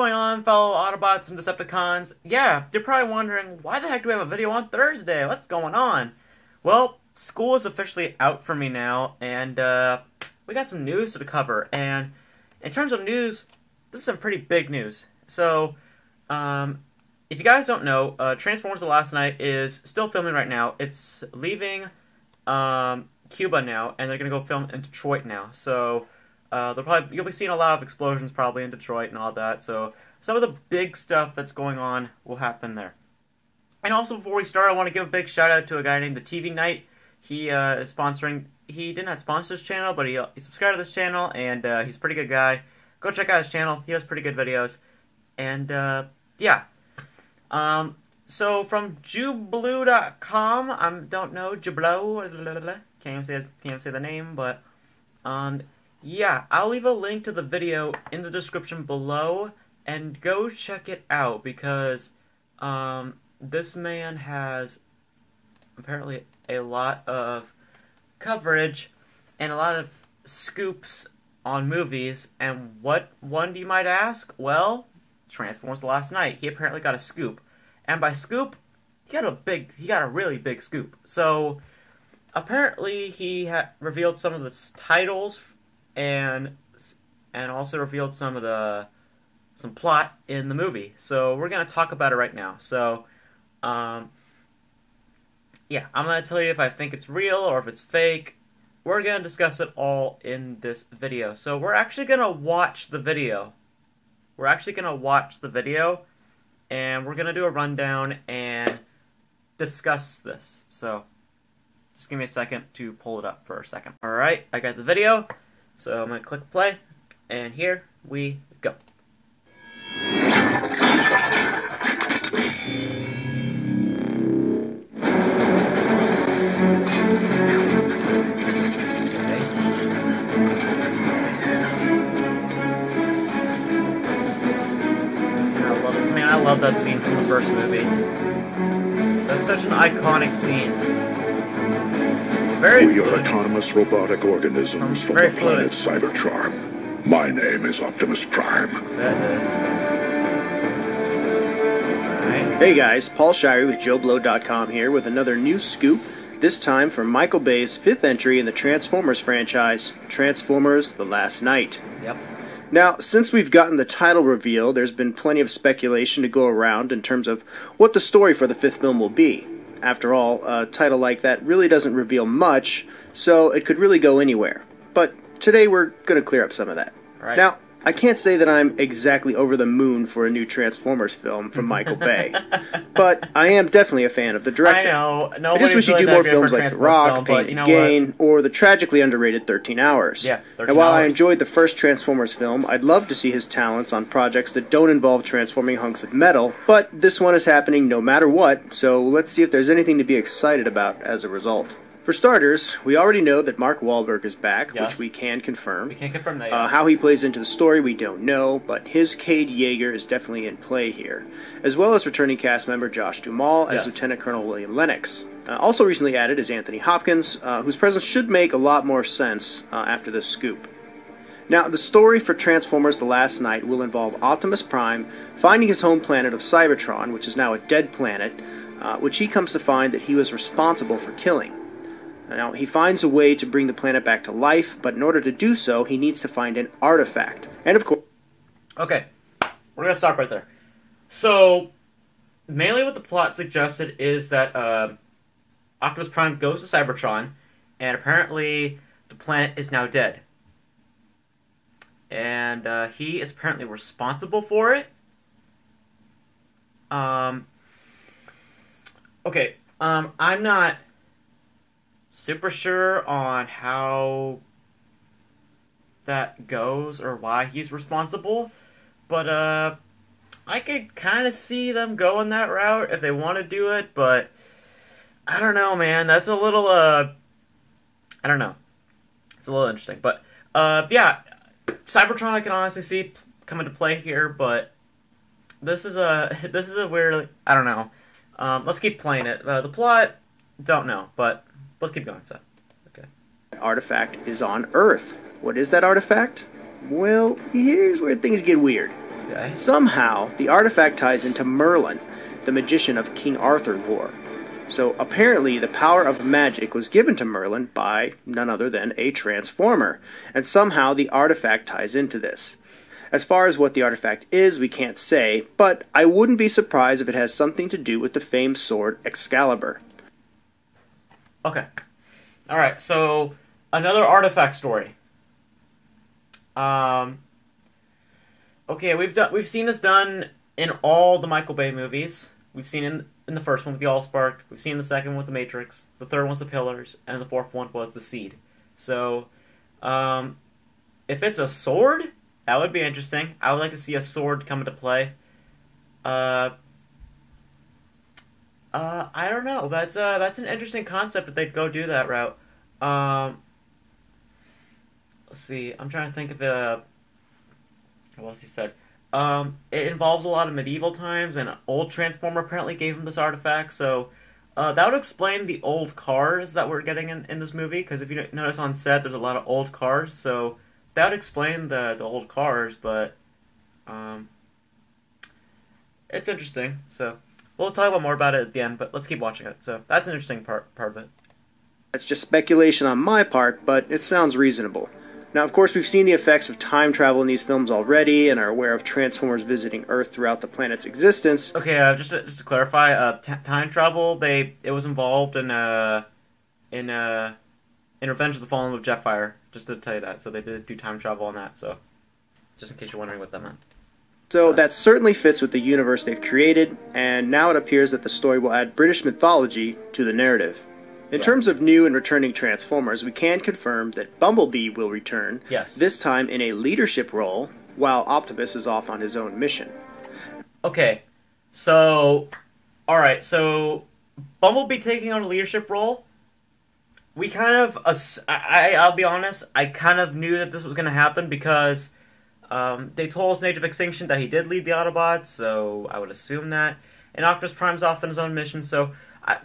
everyone, fellow Autobots and Decepticons. Yeah, you're probably wondering, why the heck do we have a video on Thursday? What's going on? Well, school is officially out for me now, and uh, we got some news to cover. And in terms of news, this is some pretty big news. So, um, if you guys don't know, uh, Transformers: The Last Knight is still filming right now. It's leaving um, Cuba now, and they're gonna go film in Detroit now. So uh, they'll probably you'll be seeing a lot of explosions probably in Detroit and all that. So some of the big stuff that's going on will happen there. And also before we start, I want to give a big shout out to a guy named the TV Knight. He uh, is sponsoring. He did not sponsor this channel, but he, he subscribed to this channel, and uh, he's a pretty good guy. Go check out his channel. He does pretty good videos. And uh, yeah. Um, so from JuBlue.com, I don't know Jublo. Can't say can't even say the name, but um, yeah, I'll leave a link to the video in the description below, and go check it out because um, this man has apparently a lot of coverage and a lot of scoops on movies. And what one do you might ask? Well, Transformers: Last Knight. He apparently got a scoop, and by scoop, he got a big, he got a really big scoop. So apparently, he revealed some of the titles and and also revealed some of the some plot in the movie. So we're gonna talk about it right now. So, um, yeah, I'm gonna tell you if I think it's real or if it's fake. We're gonna discuss it all in this video. So we're actually gonna watch the video. We're actually gonna watch the video, and we're gonna do a rundown and discuss this. So just give me a second to pull it up for a second. All right, I got the video. So I'm going to click play, and here we go. Man, I love that scene from the first movie. That's such an iconic scene. Very we fluid. are autonomous robotic organisms from Very the planet fluid. Cybertron. My name is Optimus Prime. That is. Alright. Hey guys, Paul Shirey with JoBlo.com here with another new scoop, this time from Michael Bay's fifth entry in the Transformers franchise, Transformers The Last Knight. Yep. Now, since we've gotten the title reveal, there's been plenty of speculation to go around in terms of what the story for the fifth film will be. After all, a title like that really doesn't reveal much, so it could really go anywhere. But today we're going to clear up some of that. Right. Now, I can't say that I'm exactly over the moon for a new Transformers film from Michael Bay, but I am definitely a fan of the director. I know. I Nobody's just wish he'd do more films like The Rock, film, Pain you know Gain, or the tragically underrated 13 Hours. Yeah, 13 and while I enjoyed the first Transformers film, I'd love to see his talents on projects that don't involve transforming hunks of metal, but this one is happening no matter what, so let's see if there's anything to be excited about as a result. For starters, we already know that Mark Wahlberg is back, Yes. which we can confirm. We can't confirm that yet. Uh, how he plays into the story, we don't know, but his Cade Yeager is definitely in play here, as well as returning cast member Josh Duhamel as Yes. Lieutenant Colonel William Lennox. Uh, also recently added is Anthony Hopkins, uh, whose presence should make a lot more sense uh, after this scoop. Now, the story for Transformers The Last Knight will involve Optimus Prime finding his home planet of Cybertron, which is now a dead planet, uh, which he comes to find that he was responsible for killing. Now, he finds a way to bring the planet back to life, but in order to do so, he needs to find an artifact. And of course, Okay, we're gonna stop right there. So, mainly what the plot suggested is that uh, Optimus Prime goes to Cybertron, and apparently the planet is now dead, and uh, he is apparently responsible for it. Um. Okay. Um, I'm not super sure on how that goes or why he's responsible. But uh I could kind of see them going that route if they want to do it, but I don't know, man. That's a little uh I don't know. It's a little interesting, but uh yeah, Cybertron I can honestly see come into play here, but this is a this is a weird I don't know. Um, let's keep playing it. Uh, the plot, don't know, but let's keep going. sir. okay. artifact is on Earth. What is that artifact? Well, here's where things get weird. Okay. Somehow, the artifact ties into Merlin, the magician of King Arthur lore. So apparently, the power of magic was given to Merlin by none other than a transformer, and somehow the artifact ties into this. As far as what the artifact is, we can't say, but I wouldn't be surprised if it has something to do with the famed sword Excalibur. Okay. All right. So another artifact story. Um. Okay, we've done we've seen this done in all the Michael Bay movies. We've seen in in the first one with the Allspark. We've seen the second one with the Matrix. The third one was the Pillars, and the fourth one was the Seed. So, um, if it's a sword, that would be interesting. I would like to see a sword come into play. Uh, uh, I don't know. That's uh, that's an interesting concept if they'd go do that route. Um, let's see. I'm trying to think of uh, what else he said. Um, it involves a lot of medieval times, and old Transformer apparently gave him this artifact. So uh, that would explain the old cars that we're getting in, in this movie. Because if you notice on set, there's a lot of old cars. So that would explain the the old cars. But um, it's interesting. So we'll talk about more about it at the end. But let's keep watching it. So that's an interesting part part of it. That's just speculation on my part, but it sounds reasonable. Now, of course, we've seen the effects of time travel in these films already and are aware of Transformers visiting Earth throughout the planet's existence. Okay, uh, just to, just to clarify, uh, t- time travel they it was involved in uh in uh in Revenge of the Fallen with Jetfire. Just to tell you that, so they did do time travel on that. So, just in case you're wondering what that meant. So that certainly fits with the universe they've created, and now it appears that the story will add British mythology to the narrative. In Yeah. terms of new and returning Transformers, we can confirm that Bumblebee will return, Yes. this time in a leadership role, while Optimus is off on his own mission. Okay, so all right, so Bumblebee taking on a leadership role. We kind of, I- I'll be honest, I kind of knew that this was going to happen because um, they told us in Age of Extinction that he did lead the Autobots, so I would assume that. And Optimus Prime's off on his own mission, so I,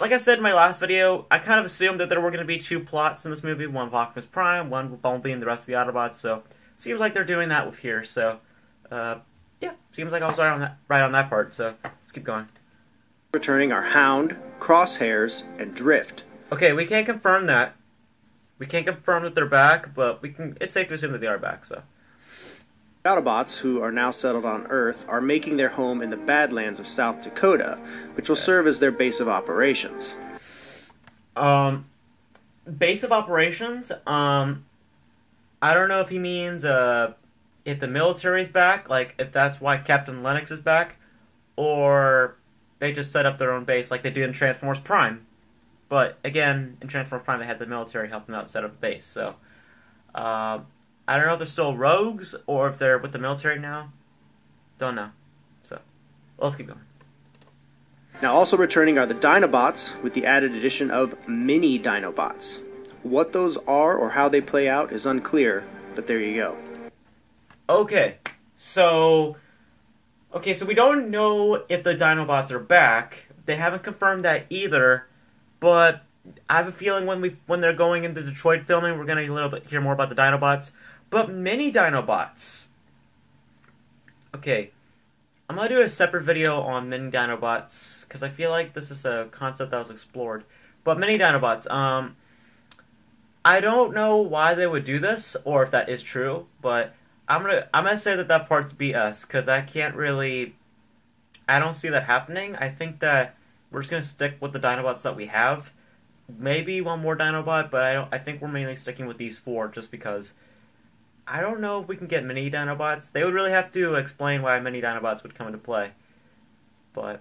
like I said in my last video, I kind of assumed that there were going to be two plots in this movie: one with Optimus Prime, one with Bumblebee, and the rest of the Autobots. So seems like they're doing that with here. So. Uh, yeah, seems like I was right on that right on that part. So let's keep going. Returning are Hound, Crosshairs, and Drift. Okay, we can't confirm that. We can't confirm that they're back, but we can. It's safe to assume that they are back. So Autobots, who are now settled on Earth, are making their home in the Badlands of South Dakota, which will serve as their base of operations. Um, base of operations. Um, I don't know if he means uh, if the military's back, like if that's why Captain Lennox is back, or they just set up their own base like they do in Transformers Prime. But again, in Transformers Prime, they had the military help them out set up a base. So um, I don't know if they're still rogues or if they're with the military now. Don't know. So let's keep going. Now, also returning are the Dinobots, with the added addition of Mini Dinobots. What those are or how they play out is unclear, but there you go. Okay, so okay, so we don't know if the Dinobots are back. They haven't confirmed that either, but I have a feeling when we when they're going into Detroit filming, we're gonna a little bit hear more about the Dinobots. But many Dinobots. Okay, I'm gonna do a separate video on mini Dinobots because I feel like this is a concept that was explored. But mini Dinobots, um, I don't know why they would do this or if that is true, but I'm gonna I'm gonna say that that part's BS because I can't really. I don't see that happening. I think that we're just gonna stick with the Dinobots that we have. Maybe one more Dinobot, but I don't. I think we're mainly sticking with these four just because. I don't know if we can get mini Dinobots. They would really have to explain why mini Dinobots would come into play. But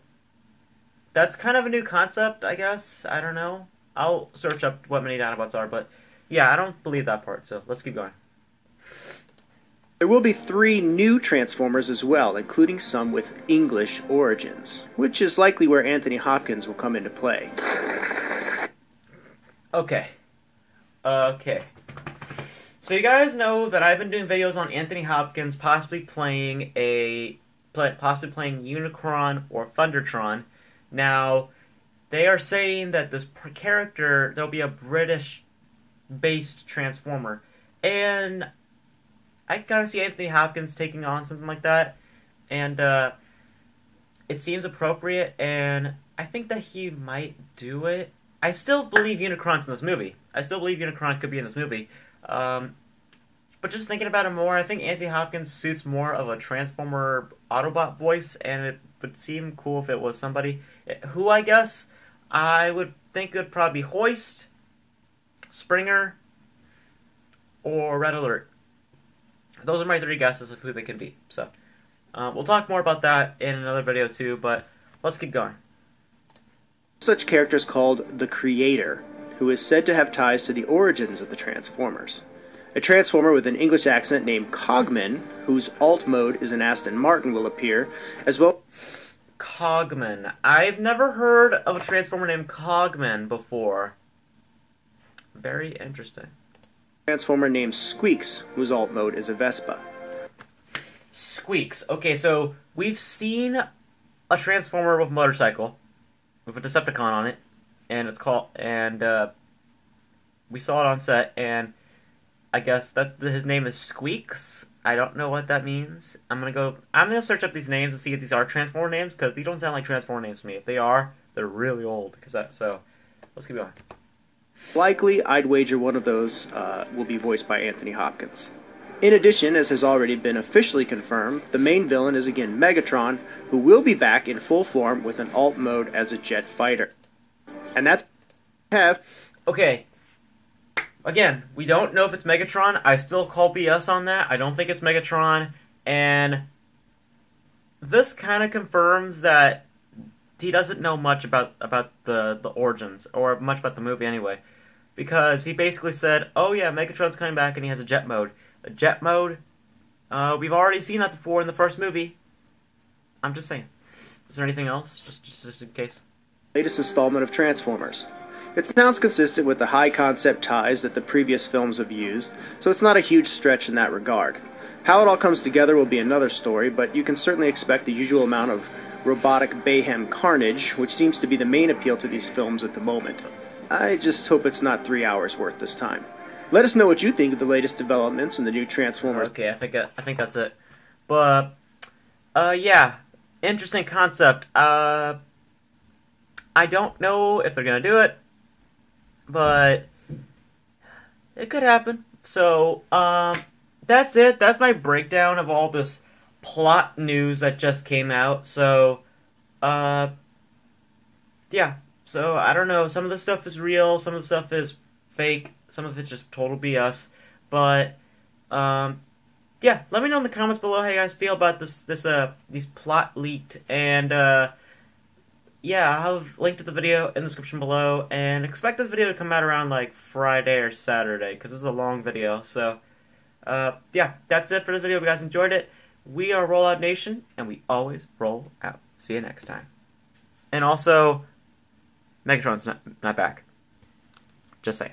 that's kind of a new concept, I guess. I don't know. I'll search up what mini Dinobots are, but yeah, I don't believe that part. So let's keep going. There will be three new Transformers as well, including some with English origins, which is likely where Anthony Hopkins will come into play. Okay. Okay. So you guys know that I've been doing videos on Anthony Hopkins possibly playing a possibly playing Unicron or Thundertron. Now, they are saying that this character there'll be a British based Transformer. And I kind of see Anthony Hopkins taking on something like that, and uh, it seems appropriate, and I think that he might do it. I still believe Unicron's in this movie. I still believe Unicron could be in this movie. Um, but just thinking about it more, I think Anthony Hopkins suits more of a Transformer Autobot voice, and it would seem cool if it was somebody who I guess I would think would probably be Hoist, Springer, or Red Alert. Those are my three guesses of who they can be. So uh, we'll talk more about that in another video too. But let's keep going. Such characters called the Creator, who is said to have ties to the origins of the Transformers. A Transformer with an English accent named Cogman, whose alt mode is an Aston Martin, will appear, as well. Cogman. I've never heard of a Transformer named Cogman before. Very interesting. Transformer named Squeaks, whose alt mode is a Vespa. Squeaks. Okay, so we've seen a Transformer with a motorcycle with a Decepticon on it, and it's called and uh, we saw it on set, and I guess that his name is Squeaks. I don't know what that means. I'm gonna go. I'm gonna search up these names and see if these are Transformer names because these don't sound like Transformer names to me. If they are, they're really old. Cause that, so, let's keep going. Likely, I'd wager one of those uh, will be voiced by Anthony Hopkins. In addition, as has already been officially confirmed, the main villain is again Megatron, who will be back in full form with an alt mode as a jet fighter. And that's have. Okay. Again, we don't know if it's Megatron. I still call BS on that. I don't think it's Megatron. And this kind of confirms that he doesn't know much about about the the origins or much about the movie anyway because he basically said, "Oh yeah, Megatron's coming back and he has a jet mode." A jet mode. Uh, we've already seen that before in the first movie. I'm just saying. Is there anything else, just just, just in case? Latest installment of Transformers. It sounds consistent with the high concept ties that the previous films have used, so it's not a huge stretch in that regard. How it all comes together will be another story, but you can certainly expect the usual amount of robotic mayhem carnage, which seems to be the main appeal to these films at the moment. I just hope it's not three hours worth this time. Let us know what you think of the latest developments in the new Transformers. Okay, I think I think that's it. But uh, yeah, interesting concept. Uh, I don't know if they're gonna do it, but it could happen. So um, that's it. That's my breakdown of all this plot news that just came out. So uh, yeah. So I don't know. Some of the stuff is real. Some of the stuff is fake. Some of it's just total BS. But um, yeah, let me know in the comments below how you guys feel about this this uh these plot leaked and uh yeah, I'll have link to the video in the description below and expect this video to come out around like Friday or Saturday because this is a long video. So uh yeah, that's it for this video. If you guys enjoyed it, we are Rollout Nation and we always roll out. See you next time. And also Megatron's not not back. Just saying.